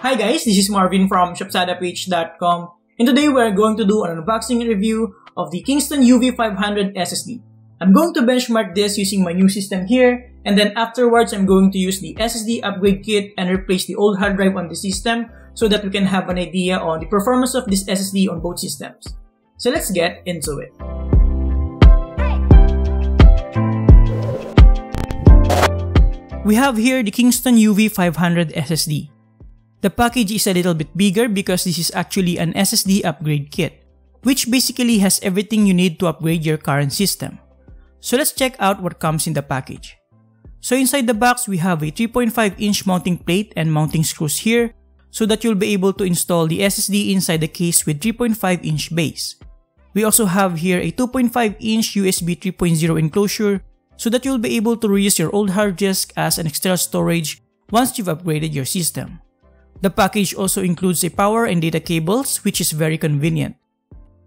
Hi guys, this is Marvin from shopzadaph.com and today we're going to do an unboxing review of the Kingston UV500 SSD. I'm going to benchmark this using my new system here and then afterwards I'm going to use the SSD upgrade kit and replace the old hard drive on the system so that we can have an idea on the performance of this SSD on both systems. So let's get into it. We have here the Kingston UV500 SSD. The package is a little bit bigger because this is actually an SSD upgrade kit, which basically has everything you need to upgrade your current system. So let's check out what comes in the package. So inside the box, we have a 3.5 inch mounting plate and mounting screws here so that you'll be able to install the SSD inside the case with 3.5 inch base. We also have here a 2.5 inch USB 3.0 enclosure so that you'll be able to reuse your old hard disk as an external storage once you've upgraded your system. The package also includes a power and data cables which is very convenient.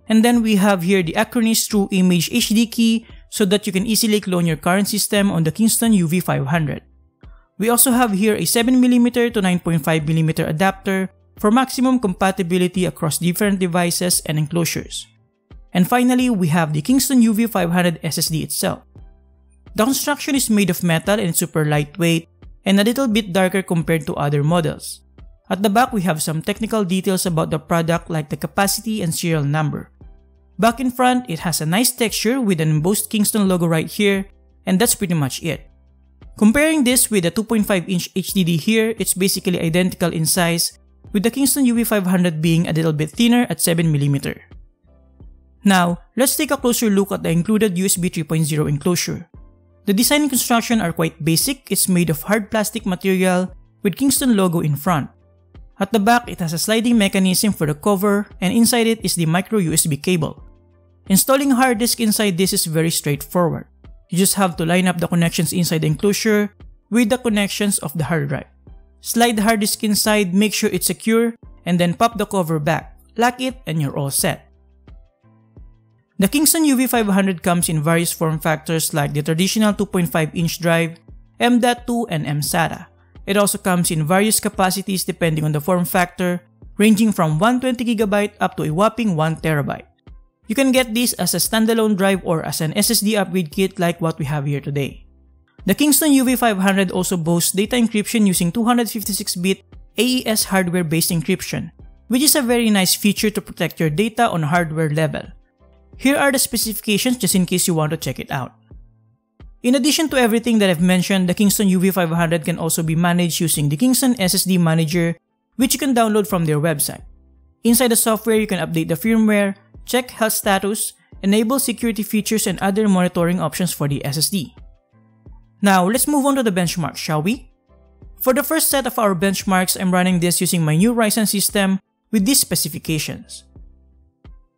And then we have here the Acronis True Image HD key so that you can easily clone your current system on the Kingston UV500. We also have here a 7mm to 9.5mm adapter for maximum compatibility across different devices and enclosures. And finally, we have the Kingston UV500 SSD itself. The construction is made of metal and super lightweight and a little bit darker compared to other models. At the back, we have some technical details about the product like the capacity and serial number. Back in front, it has a nice texture with an embossed Kingston logo right here, and that's pretty much it. Comparing this with the 2.5-inch HDD here, it's basically identical in size, with the Kingston UV500 being a little bit thinner at 7mm. Now, let's take a closer look at the included USB 3.0 enclosure. The design and construction are quite basic, it's made of hard plastic material with Kingston logo in front. At the back, it has a sliding mechanism for the cover and inside it is the micro USB cable. Installing hard disk inside this is very straightforward. You just have to line up the connections inside the enclosure with the connections of the hard drive. Slide the hard disk inside, make sure it's secure, and then pop the cover back. Lock it and you're all set. The Kingston UV500 comes in various form factors like the traditional 2.5 inch drive, M.2 and mSATA. It also comes in various capacities depending on the form factor, ranging from 120GB up to a whopping 1TB. You can get this as a standalone drive or as an SSD upgrade kit like what we have here today. The Kingston UV500 also boasts data encryption using 256-bit AES hardware-based encryption, which is a very nice feature to protect your data on hardware level. Here are the specifications just in case you want to check it out. In addition to everything that I've mentioned, the Kingston UV500 can also be managed using the Kingston SSD Manager, which you can download from their website. Inside the software, you can update the firmware, check health status, enable security features and other monitoring options for the SSD. Now, let's move on to the benchmark, shall we? For the first set of our benchmarks, I'm running this using my new Ryzen system with these specifications.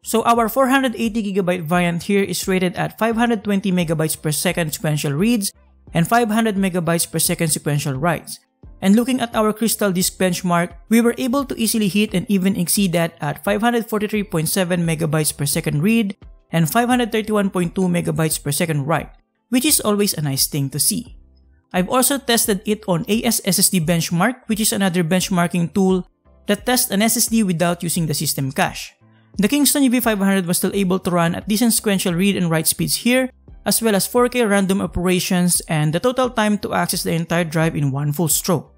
So our 480GB variant here is rated at 520MB per second sequential reads and 500MB per second sequential writes. And looking at our Crystal Disk benchmark, we were able to easily hit and even exceed that at 543.7MB per second read and 531.2MB per second write, which is always a nice thing to see. I've also tested it on AS SSD Benchmark, which is another benchmarking tool that tests an SSD without using the system cache. The Kingston UV500 was still able to run at decent sequential read and write speeds here, as well as 4K random operations and the total time to access the entire drive in one full stroke.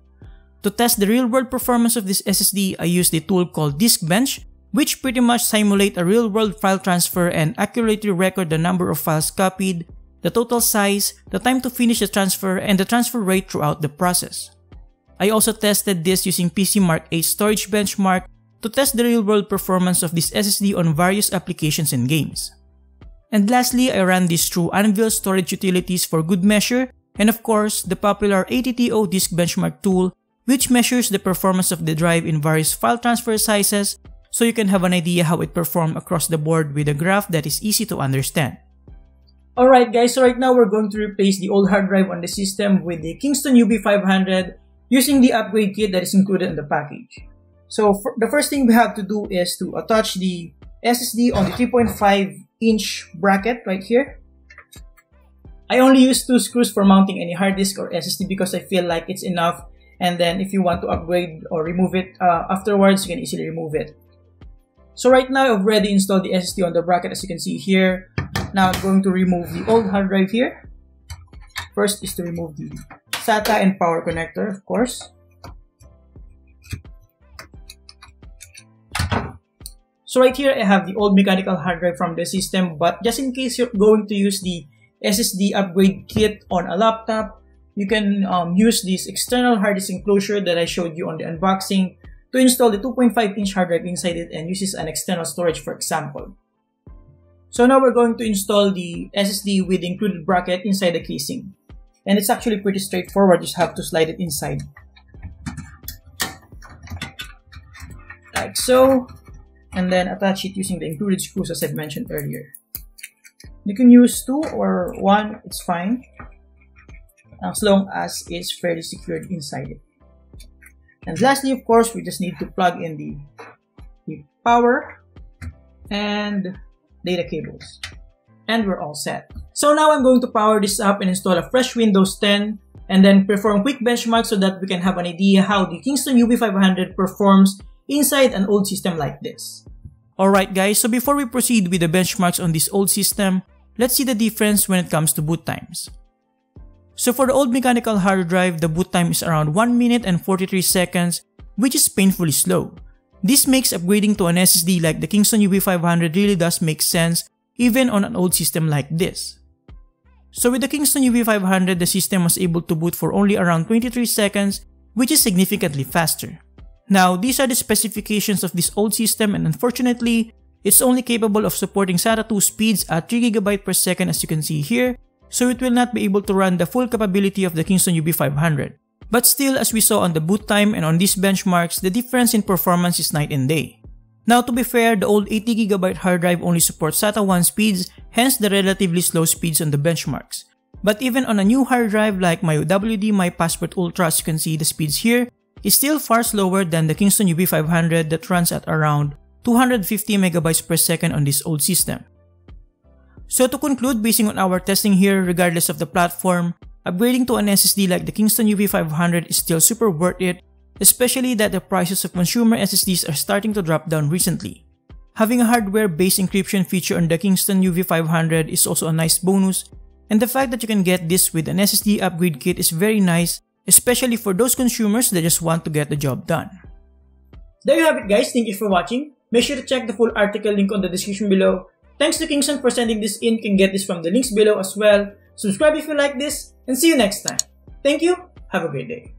To test the real-world performance of this SSD, I used a tool called DiskBench, which pretty much simulate a real-world file transfer and accurately record the number of files copied, the total size, the time to finish the transfer, and the transfer rate throughout the process. I also tested this using PCMark 8 storage benchmark to test the real-world performance of this SSD on various applications and games. And lastly, I ran this through Anvil storage utilities for good measure and of course, the popular ATTO disk benchmark tool which measures the performance of the drive in various file transfer sizes so you can have an idea how it performed across the board with a graph that is easy to understand. Alright guys, so right now we're going to replace the old hard drive on the system with the Kingston UV500 using the upgrade kit that is included in the package. So the first thing we have to do is to attach the SSD on the 3.5 inch bracket right here. I only use two screws for mounting any hard disk or SSD because I feel like it's enough And then if you want to upgrade or remove it uh, afterwards, you can easily remove it. So right now, I've already installed the SSD on the bracket as you can see here. Now I'm going to remove the old hard drive here. First is to remove the SATA and power connector, of course. So right here, I have the old mechanical hard drive from the system, but just in case you're going to use the SSD upgrade kit on a laptop, you can um, use this external hard disk enclosure that I showed you on the unboxing to install the 2.5 inch hard drive inside it and use as an external storage for example. So now we're going to install the SSD with the included bracket inside the casing. And it's actually pretty straightforward, you just have to slide it inside. Like so. And then attach it using the included screws as I've mentioned earlier. You can use two or one, it's fine. As long as it's fairly secured inside it. And lastly, of course, we just need to plug in the, the power and data cables. And we're all set. So now I'm going to power this up and install a fresh Windows 10 and then perform quick benchmark so that we can have an idea how the Kingston UV500 performs inside an old system like this. Alright guys, so before we proceed with the benchmarks on this old system, let's see the difference when it comes to boot times. So for the old mechanical hard drive, the boot time is around 1 minute and 43 seconds, which is painfully slow. This makes upgrading to an SSD like the Kingston UV500 really does make sense even on an old system like this. So with the Kingston UV500, the system was able to boot for only around 23 seconds, which is significantly faster. Now, these are the specifications of this old system and unfortunately, it's only capable of supporting SATA 2 speeds at 3GB per second as you can see here, so it will not be able to run the full capability of the Kingston UV500. But still, as we saw on the boot time and on these benchmarks, the difference in performance is night and day. Now to be fair, the old 80GB hard drive only supports SATA 1 speeds, hence the relatively slow speeds on the benchmarks. But even on a new hard drive like my WD My Passport Ultra as you can see the speeds here, is still far slower than the Kingston UV500 that runs at around 250MB per second on this old system. So to conclude, basing on our testing here, regardless of the platform, upgrading to an SSD like the Kingston UV500 is still super worth it, especially that the prices of consumer SSDs are starting to drop down recently. Having a hardware-based encryption feature on the Kingston UV500 is also a nice bonus, and the fact that you can get this with an SSD upgrade kit is very nice, especially for those consumers that just want to get the job done. There you have it guys, thank you for watching. Make sure to check the full article link on the description below Thanks to Kingston for sending this in. You can get this from the links below as well. Subscribe if you like this, and see you next time. Thank you. Have a great day.